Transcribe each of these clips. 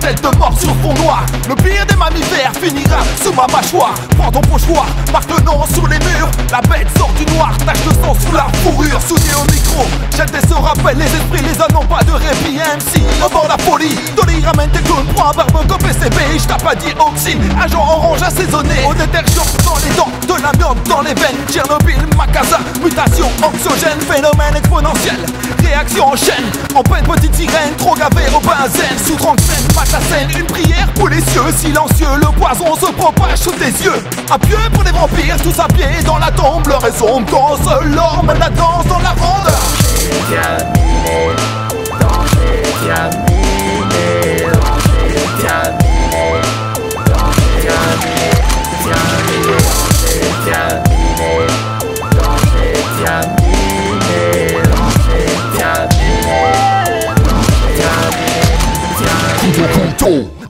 tête de mort sur fond noir. Le pire des mammifères finira sous ma mâchoire. Prends ton pochoir, nom sous les murs. La bête sort du noir, tache de sang sous la fourrure. Soudé au micro, jette des rappelle les esprits, les hommes n'ont pas de répit. MC, bord la folie. Dolly ramène tes clones, prends un barbe PCB. J't'ai pas dit oxyne, agent orange assaisonné. Au détergent dans les dents, de l'amiante dans les veines. Tchernobyl, Makaza, mutation anxiogène, phénomène exponentiel. Réaction en chaîne, en pleine petite sirène, trop gavé au benzène. Sous scène, mate la scène, une prière pour les cieux. Silencieux, le poison se propage sous tes yeux. Un pieu pour les vampires, tous à pied dans la tombe. Leur raison quand seul l'homme la danse dans la ronde.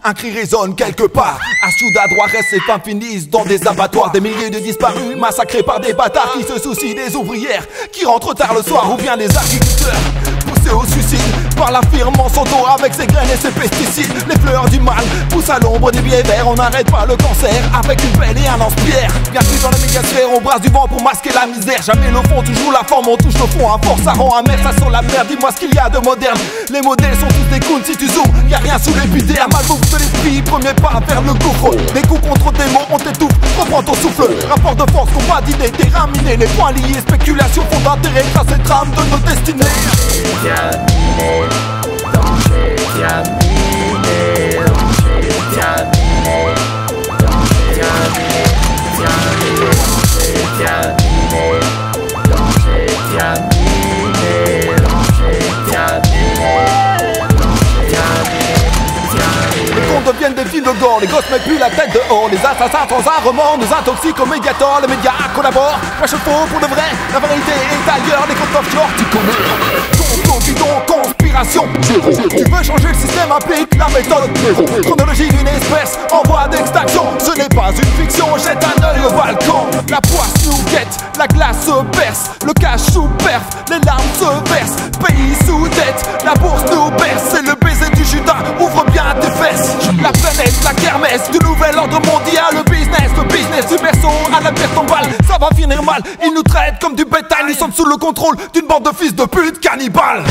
Un cri résonne quelque part. À droit reste ses femmes finissent dans des abattoirs. Des milliers de disparus massacrés par des bâtards qui se soucient des ouvrières qui rentrent tard le soir ou bien des agriculteurs au suicide par la firme Monsanto avec ses graines et ses pesticides. Les fleurs du mal poussent à l'ombre des biais verts. On n'arrête pas le cancer avec une pelle et un lance-pierre. Bienvenue dans la mégasphère, on brasse du vent pour masquer la misère. Jamais le fond, toujours la forme, on touche le fond. À force, ça rend amer, ça sent la merde. Dis-moi ce qu'il y a de moderne. Les modèles sont tous des si tu zoomes. Y a rien sous l'épiderme, mal de Premier pas vers le gouffre. Des coups contre des mots, on t'étouffe. Reprends ton souffle. Rapport de force, combat d'idées, terminé. Les points liés, spéculation font d'intérêt grâce à trame de nos destinées. Des films de gore. Les gosses mettent plus la tête dehors. Les assassins sans armement nous intoxiquent au médiator. Les médias collaborent. Pas faux pour de vrai. La vérité est ailleurs. Les comptes offshore, tu connais. Bidon, conspiration. Tu veux changer le système, applique la méthode. Chronologie d'une espèce en voie d'extinction. Ce n'est pas une fiction. Jette un œil au balcon. La poisse nous guette. La glace se perce. Le cash sous perf. Les larmes se versent. Pays sous dette. La bourse nous la Ça va finir mal, ils nous traitent comme du bétail. Nous sommes sous le contrôle d'une bande de fils de pute cannibales